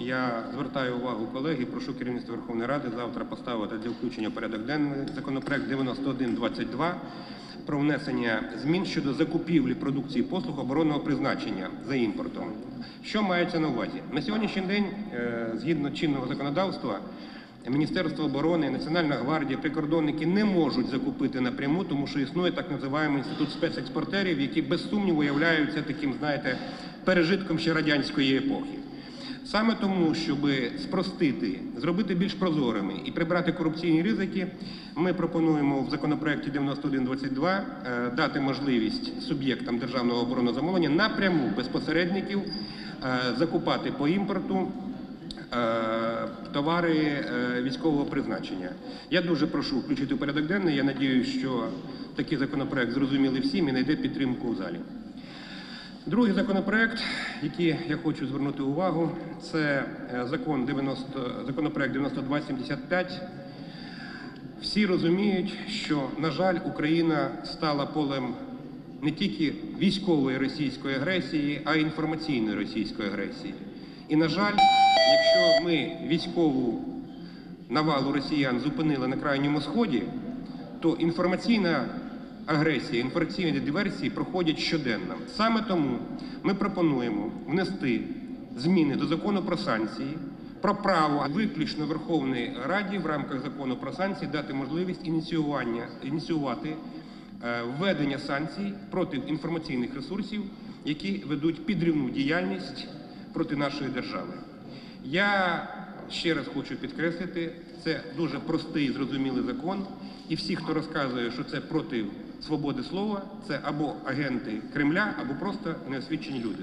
Я звертаю увагу колеги, прошу керівництво Верховної Ради завтра поставити для включення порядок денний законопроект 9122 про внесення змін щодо закупівлі продукції послуг оборонного призначення за імпортом. Що мається на увазі? На сьогоднішній день, е, згідно чинного законодавства, Міністерство оборони, Національна гвардія, прикордонники не можуть закупити напряму, тому що існує так називаємий інститут спецекспортерів, які без сумніву являються таким, знаєте, пережитком ще радянської епохи. Саме тому, щоб спростити, зробити більш прозорими і прибрати корупційні ризики, ми пропонуємо в законопроекті 9122 е, дати можливість суб'єктам державного оборонного замовлення напряму без посередників е, закупати по імпорту е, товари військового призначення. Я дуже прошу включити в порядок денний. Я надіюсь, що такий законопроект зрозумілий всім і знайде підтримку в залі. Другий законопроект, який я хочу звернути увагу, це е, закон 90, законопроект 9275. Всі розуміють, що, на жаль, Україна стала полем не тільки військової російської агресії, а й інформаційної російської агресії. І, на жаль, якщо ми військову навалу росіян зупинили на крайньому сході, то інформаційна агресія, інформаційні диверсії проходять щоденно. Саме тому ми пропонуємо внести зміни до закону про санкції, про право виключно Верховної Раді в рамках закону про санкції дати можливість ініціювання ініціювати е, введення санкцій проти інформаційних ресурсів, які ведуть підривну діяльність проти нашої держави. Я ще раз хочу підкреслити, це дуже простий і зрозумілий закон, і всі, хто розказує, що це проти свободи слова, це або агенти Кремля, або просто неосвічені люди.